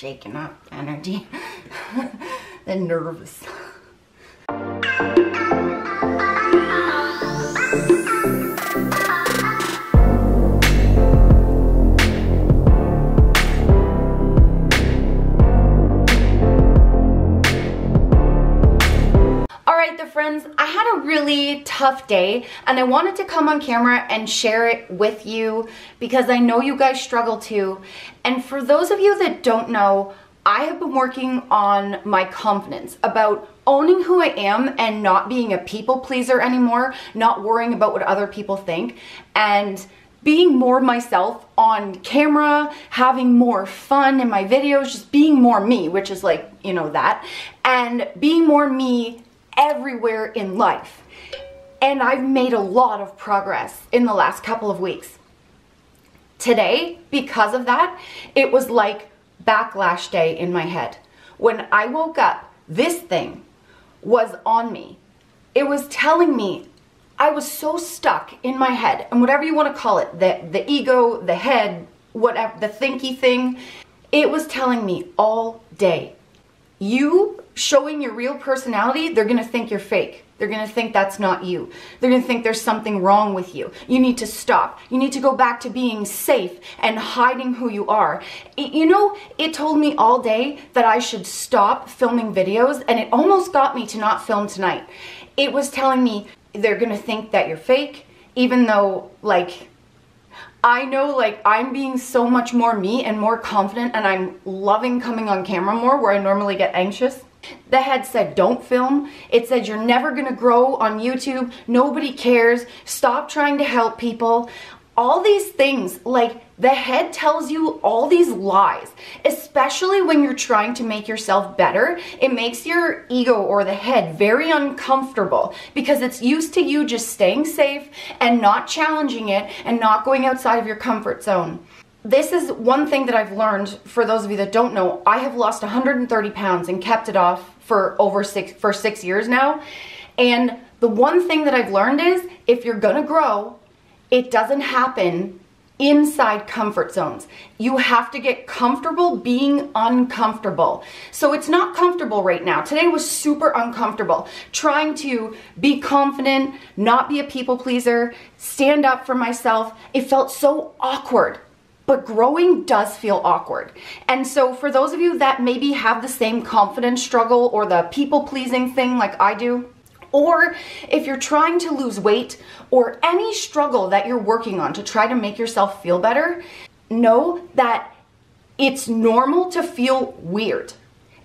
shaking up energy. the nervous. Tough day and I wanted to come on camera and share it with you because I know you guys struggle too. And for those of you that don't know, I have been working on my confidence about owning who I am and not being a people pleaser anymore, not worrying about what other people think, and being more myself on camera, having more fun in my videos, just being more me, which is like, you know, that, and being more me everywhere in life. And I've made a lot of progress in the last couple of weeks. Today, because of that, it was like backlash day in my head. When I woke up, this thing was on me. It was telling me I was so stuck in my head, and whatever you want to call it, the, the ego, the head, whatever, the thinky thing, it was telling me all day, you showing your real personality, they're gonna think you're fake. They're gonna think that's not you. They're gonna think there's something wrong with you. You need to stop. You need to go back to being safe and hiding who you are. It, you know, it told me all day that I should stop filming videos, and it almost got me to not film tonight. It was telling me they're gonna think that you're fake, even though, like, I know like I'm being so much more me and more confident and I'm loving coming on camera more where I normally get anxious. The head said don't film. It said you're never gonna grow on YouTube. Nobody cares. Stop trying to help people all these things, like the head tells you all these lies, especially when you're trying to make yourself better. It makes your ego or the head very uncomfortable because it's used to you just staying safe and not challenging it and not going outside of your comfort zone. This is one thing that I've learned for those of you that don't know. I have lost 130 pounds and kept it off for over six for 6 years now. And the one thing that I've learned is if you're to grow, it doesn't happen inside comfort zones. You have to get comfortable being uncomfortable. So it's not comfortable right now. Today was super uncomfortable. Trying to be confident, not be a people pleaser, stand up for myself. It felt so awkward. But growing does feel awkward. And so for those of you that maybe have the same confidence struggle or the people pleasing thing like I do, or if you're trying to lose weight or any struggle that you're working on to try to make yourself feel better, know that it's normal to feel weird.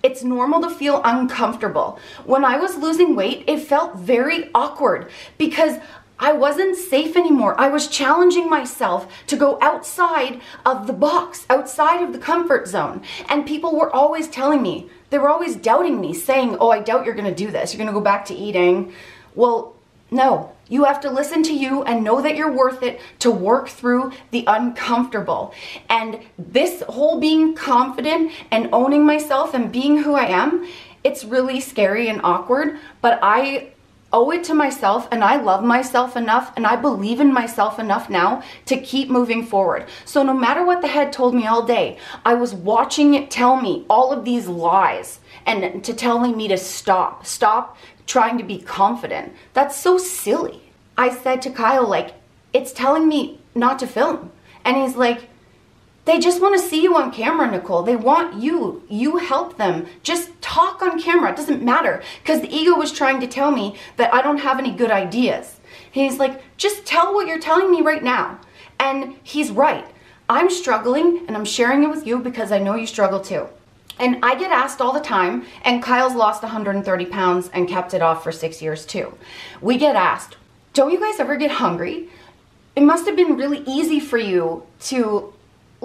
It's normal to feel uncomfortable. When I was losing weight, it felt very awkward because I wasn't safe anymore. I was challenging myself to go outside of the box, outside of the comfort zone. And people were always telling me, they were always doubting me, saying, Oh, I doubt you're going to do this. You're going to go back to eating. Well, no. You have to listen to you and know that you're worth it to work through the uncomfortable. And this whole being confident and owning myself and being who I am, it's really scary and awkward, but I owe it to myself and I love myself enough and I believe in myself enough now to keep moving forward. So no matter what the head told me all day, I was watching it tell me all of these lies and to telling me to stop, stop trying to be confident. That's so silly. I said to Kyle like, it's telling me not to film. And he's like, they just want to see you on camera, Nicole. They want you. You help them. Just talk on camera. It doesn't matter. Because the ego was trying to tell me that I don't have any good ideas. He's like, just tell what you're telling me right now. And he's right. I'm struggling and I'm sharing it with you because I know you struggle too. And I get asked all the time, and Kyle's lost 130 pounds and kept it off for six years too. We get asked, don't you guys ever get hungry? It must have been really easy for you to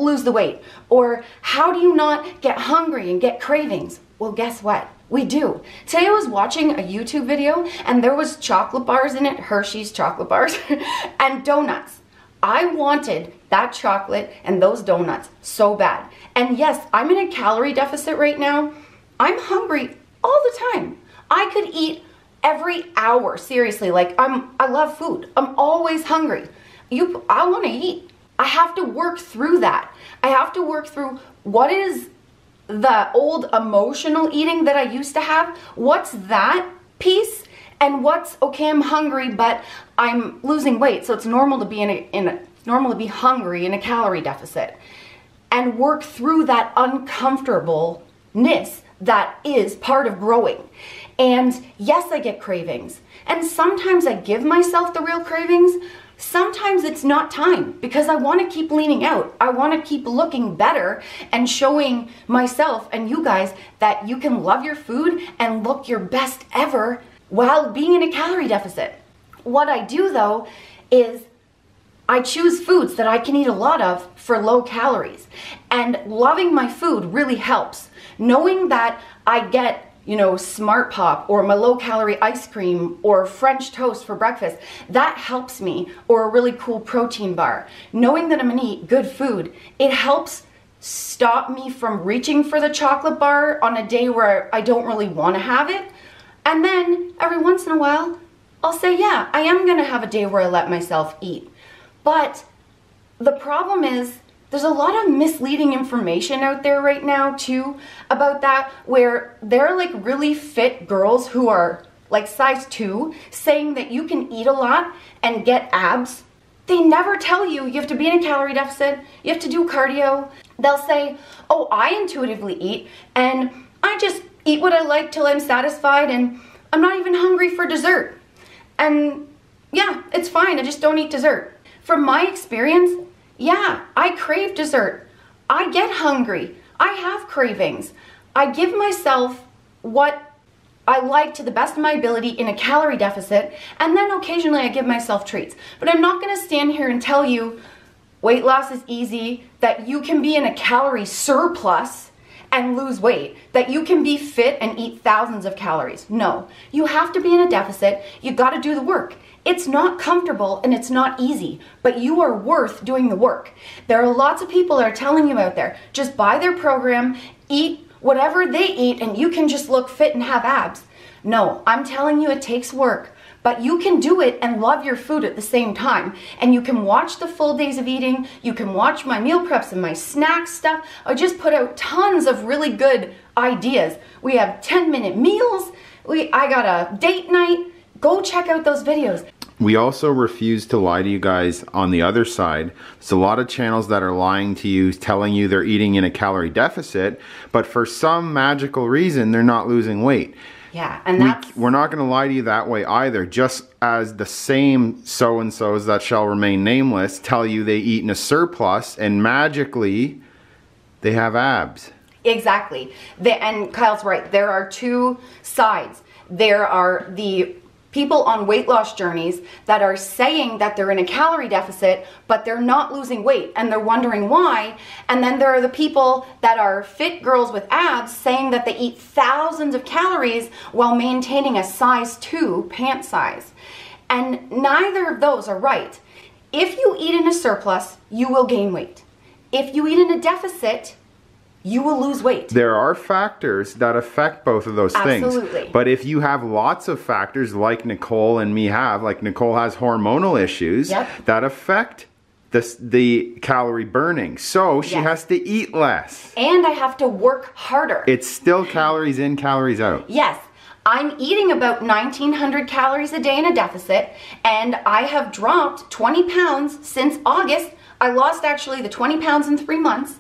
lose the weight? Or how do you not get hungry and get cravings? Well, guess what? We do. Today I was watching a YouTube video and there was chocolate bars in it, Hershey's chocolate bars, and donuts. I wanted that chocolate and those donuts so bad. And yes, I'm in a calorie deficit right now. I'm hungry all the time. I could eat every hour, seriously. Like I'm I love food. I'm always hungry. You I want to eat. I have to work through that. I have to work through what is the old emotional eating that I used to have? What's that piece? And what's okay, I'm hungry, but I'm losing weight, so it's normal to be in a, in a normal to be hungry in a calorie deficit. And work through that uncomfortableness that is part of growing. And yes, I get cravings. And sometimes I give myself the real cravings. Sometimes it's not time because I want to keep leaning out. I want to keep looking better and showing myself and you guys that you can love your food and look your best ever while being in a calorie deficit. What I do though is I choose foods that I can eat a lot of for low calories. And loving my food really helps. Knowing that I get you know, Smart Pop or my low calorie ice cream or French toast for breakfast, that helps me, or a really cool protein bar. Knowing that I'm gonna eat good food, it helps stop me from reaching for the chocolate bar on a day where I don't really wanna have it. And then every once in a while, I'll say, yeah, I am gonna have a day where I let myself eat. But the problem is, there's a lot of misleading information out there right now too about that where there are like really fit girls who are like size 2 saying that you can eat a lot and get abs. They never tell you you have to be in a calorie deficit, you have to do cardio. They'll say, "Oh, I intuitively eat and I just eat what I like till I'm satisfied and I'm not even hungry for dessert." And yeah, it's fine. I just don't eat dessert. From my experience, yeah, I crave dessert. I get hungry. I have cravings. I give myself what I like to the best of my ability in a calorie deficit, and then occasionally I give myself treats. But I'm not gonna stand here and tell you weight loss is easy, that you can be in a calorie surplus and lose weight, that you can be fit and eat thousands of calories. No, you have to be in a deficit. You've gotta do the work. It's not comfortable and it's not easy, but you are worth doing the work. There are lots of people that are telling you out there, just buy their program, eat whatever they eat, and you can just look fit and have abs. No, I'm telling you it takes work, but you can do it and love your food at the same time. And you can watch the full days of eating, you can watch my meal preps and my snack stuff. I just put out tons of really good ideas. We have 10 minute meals, we I got a date night, Go check out those videos. We also refuse to lie to you guys on the other side. There's a lot of channels that are lying to you, telling you they're eating in a calorie deficit, but for some magical reason, they're not losing weight. Yeah, and that's... We, we're not going to lie to you that way either. Just as the same so-and-sos that shall remain nameless tell you they eat in a surplus and magically they have abs. Exactly. The, and Kyle's right. There are two sides. There are the people on weight loss journeys that are saying that they're in a calorie deficit, but they're not losing weight and they're wondering why. And then there are the people that are fit girls with abs saying that they eat thousands of calories while maintaining a size 2 pant size. And neither of those are right. If you eat in a surplus, you will gain weight. If you eat in a deficit, you will lose weight. There are factors that affect both of those Absolutely. things. But if you have lots of factors like Nicole and me have, like Nicole has hormonal issues yep. that affect the, the calorie burning. So she yes. has to eat less. And I have to work harder. It's still calories in, calories out. Yes. I'm eating about 1900 calories a day in a deficit, and I have dropped 20 pounds since August. I lost actually the 20 pounds in three months,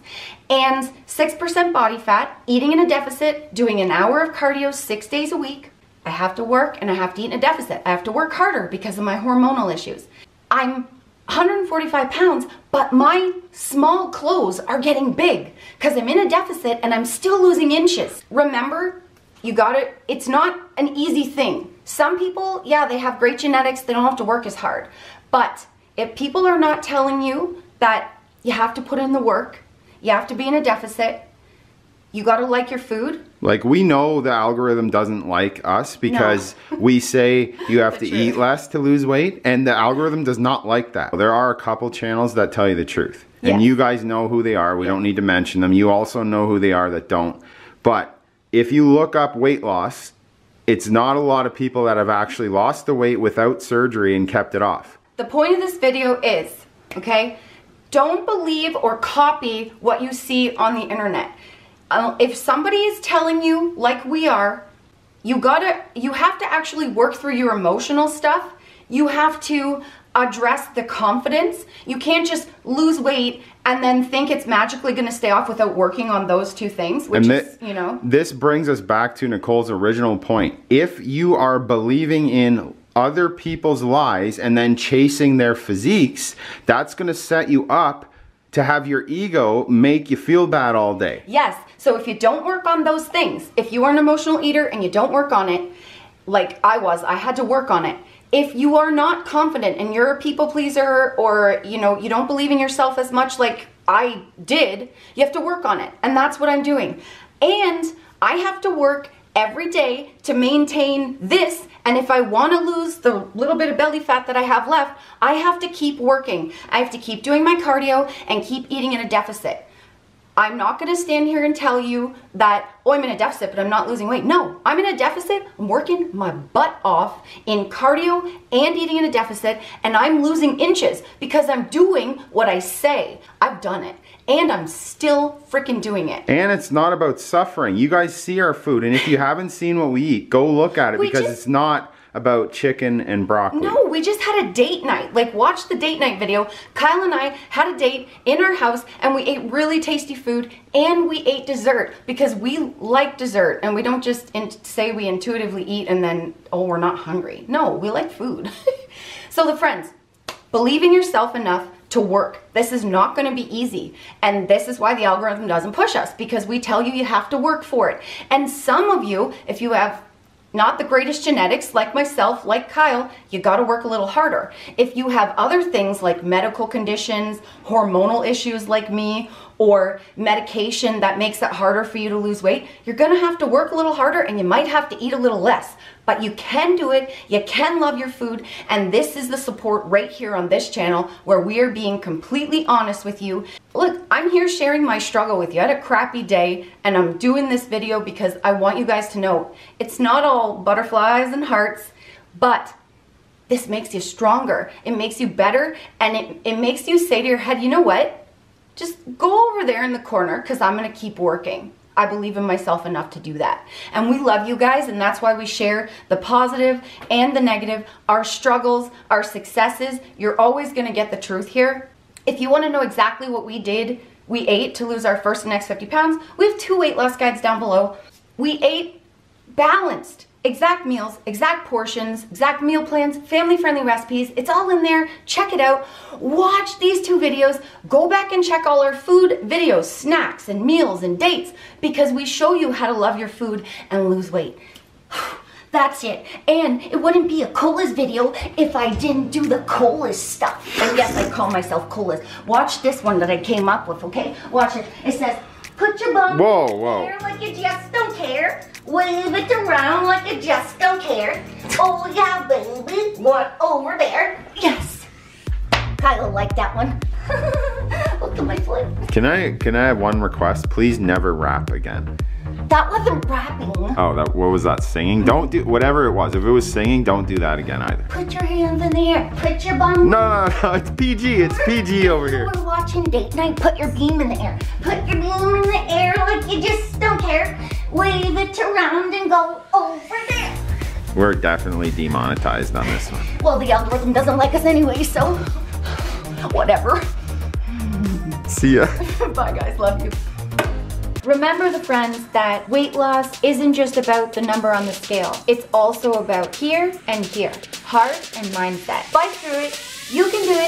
and 6% body fat, eating in a deficit, doing an hour of cardio six days a week. I have to work and I have to eat in a deficit. I have to work harder because of my hormonal issues. I'm 145 pounds, but my small clothes are getting big because I'm in a deficit and I'm still losing inches. Remember, you got it. It's not an easy thing. Some people, yeah, they have great genetics. They don't have to work as hard. But if people are not telling you that you have to put in the work, you have to be in a deficit. You got to like your food. Like we know the algorithm doesn't like us because no. we say you have to truth. eat less to lose weight and the algorithm does not like that. There are a couple channels that tell you the truth. Yes. And you guys know who they are. We don't need to mention them. You also know who they are that don't. But if you look up weight loss, it's not a lot of people that have actually lost the weight without surgery and kept it off. The point of this video is, okay, don't believe or copy what you see on the internet. uh, if somebody is telling you like we are, you gotta, you have to actually work through your emotional stuff. You have to address the confidence. You can't just lose weight and then think it's magically going to stay off without working on those two things, which and is, you know. This brings us back to Nicole's original point. If you are believing in other people's lies and then chasing their physiques, that's going to set you up to have your ego make you feel bad all day. Yes. So if you don't work on those things, if you are an emotional eater and you don't work on it, like I was, I had to work on it. If you are not confident and you're a people pleaser or you know, you don't believe in yourself as much like I did, you have to work on it. And that's what I'm doing. And I have to work every day to maintain this and if I want to lose the little bit of belly fat that I have left, I have to keep working. I have to keep doing my cardio and keep eating in a deficit. I'm not going to stand here and tell you that, oh, I'm in a deficit, but I'm not losing weight. No, I'm in a deficit. I'm working my butt off in cardio and eating in a deficit, and I'm losing inches because I'm doing what I say. I've done it, and I'm still freaking doing it. And it's not about suffering. You guys see our food, and if you haven't seen what we eat, go look at it we because just, it's not about chicken and broccoli. No, we just had a date night. Like, watch the date night video. Kyle and I had a date in our house and we ate really tasty food and we ate dessert because we like dessert and we don't just say we intuitively eat and then, oh, we're not hungry. No, we like food. so, the friends, believe in yourself enough to work. This is not going to be easy. And this is why the algorithm doesn't push us because we tell you you have to work for it. And some of you, if you have not the greatest genetics like myself, like Kyle, you gotta work a little harder. If you have other things like medical conditions, hormonal issues like me, or medication that makes it harder for you to lose weight, you're gonna have to work a little harder and you might have to eat a little less. But you can do it, you can love your food, and this is the support right here on this channel where we are being completely honest with you. Look, I'm here sharing my struggle with you. I had a crappy day and I'm doing this video because I want you guys to know it's not all butterflies and hearts, but this makes you stronger. It makes you better and it, it makes you say to your head, you know what? Just go over there in the corner because I'm going to keep working. I believe in myself enough to do that. And we love you guys, and that's why we share the positive and the negative, our struggles, our successes. You're always going to get the truth here. If you want to know exactly what we did, we ate to lose our first and next 50 pounds, we have two weight loss guides down below. We ate balanced exact meals, exact portions, exact meal plans, family friendly recipes. It's all in there. Check it out. Watch these two videos. Go back and check all our food videos, snacks and meals and dates because we show you how to love your food and lose weight. That's it. And it wouldn't be a colas video if I didn't do the colas stuff. And yes, I call myself colas. Watch this one that I came up with, okay? Watch it. It says, put your bum whoa, whoa. like you just don't care. Wave it around like you just don't care. Oh yeah, baby, what over there? Yes. Kyle like that one. Look at my flip. Can I can I have one request? Please never rap again. That wasn't rapping. Oh, that what was that? Singing? Don't do whatever it was. If it was singing, don't do that again either. Put your hands in the air. Put your bum. No, no, no. It's PG. It's PG over here. We're watching date night. Put your beam in the air. Put your beam in the air like you just don't care. Wave it around and go over there. We're definitely demonetized on this one. Well, the algorithm doesn't like us anyway, so whatever. See ya. Bye, guys. Love you. Remember the friends that weight loss isn't just about the number on the scale. It's also about here and here, heart and mindset. Fight through it. You can do